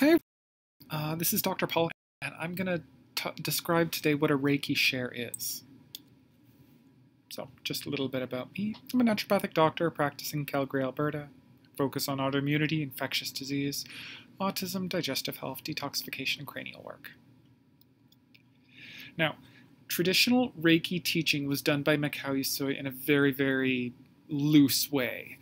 Hi, uh, this is Dr. Paul, and I'm going to describe today what a Reiki share is. So, just a little bit about me. I'm a naturopathic doctor practicing Calgary, Alberta. Focus on autoimmunity, infectious disease, autism, digestive health, detoxification, and cranial work. Now, traditional Reiki teaching was done by Mikao Usui in a very, very loose way.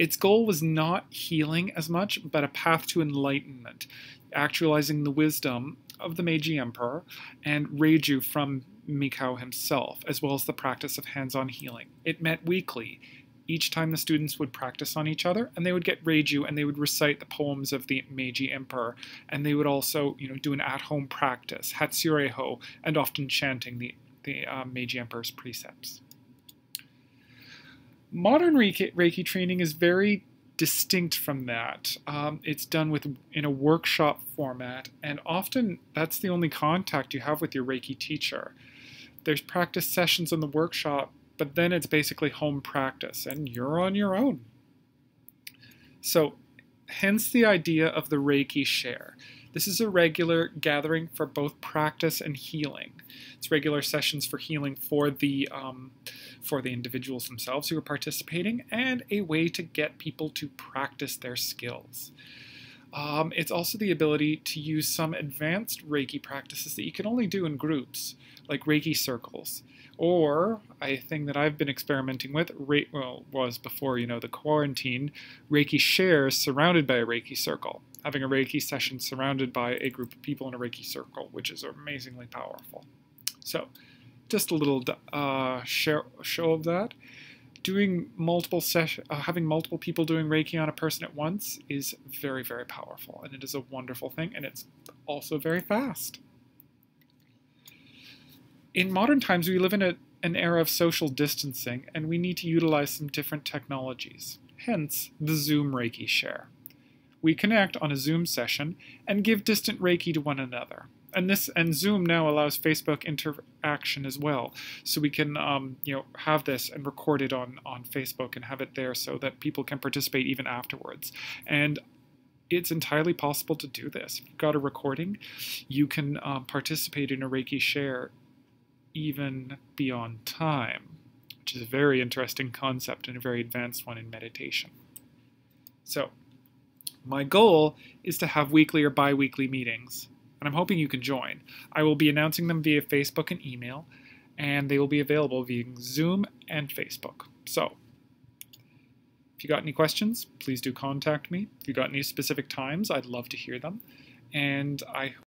Its goal was not healing as much, but a path to enlightenment, actualizing the wisdom of the Meiji Emperor and Reiju from Mikao himself, as well as the practice of hands on healing. It met weekly. Each time the students would practice on each other, and they would get Reiju and they would recite the poems of the Meiji Emperor, and they would also, you know, do an at-home practice, Hatsureho, and often chanting the, the uh, Meiji Emperor's precepts. Modern Reiki, Reiki training is very distinct from that. Um, it's done with in a workshop format, and often that's the only contact you have with your Reiki teacher. There's practice sessions in the workshop, but then it's basically home practice, and you're on your own. So, hence the idea of the Reiki share. This is a regular gathering for both practice and healing. It's regular sessions for healing for the um, for the individuals themselves who are participating, and a way to get people to practice their skills. Um, it's also the ability to use some advanced Reiki practices that you can only do in groups, like Reiki circles, or a thing that I've been experimenting with, well, was before you know the quarantine, Reiki shares surrounded by a Reiki circle having a Reiki session surrounded by a group of people in a Reiki circle, which is amazingly powerful. So, just a little uh, show, show of that. Doing multiple session, uh, having multiple people doing Reiki on a person at once is very, very powerful, and it is a wonderful thing, and it's also very fast. In modern times, we live in a, an era of social distancing, and we need to utilize some different technologies. Hence, the Zoom Reiki share we connect on a Zoom session and give distant Reiki to one another. And this and Zoom now allows Facebook interaction as well, so we can um, you know have this and record it on on Facebook and have it there so that people can participate even afterwards. And it's entirely possible to do this. If you've got a recording, you can um, participate in a Reiki share even beyond time, which is a very interesting concept and a very advanced one in meditation. So my goal is to have weekly or bi weekly meetings, and I'm hoping you can join. I will be announcing them via Facebook and email, and they will be available via Zoom and Facebook. So, if you got any questions, please do contact me. If you got any specific times, I'd love to hear them. And I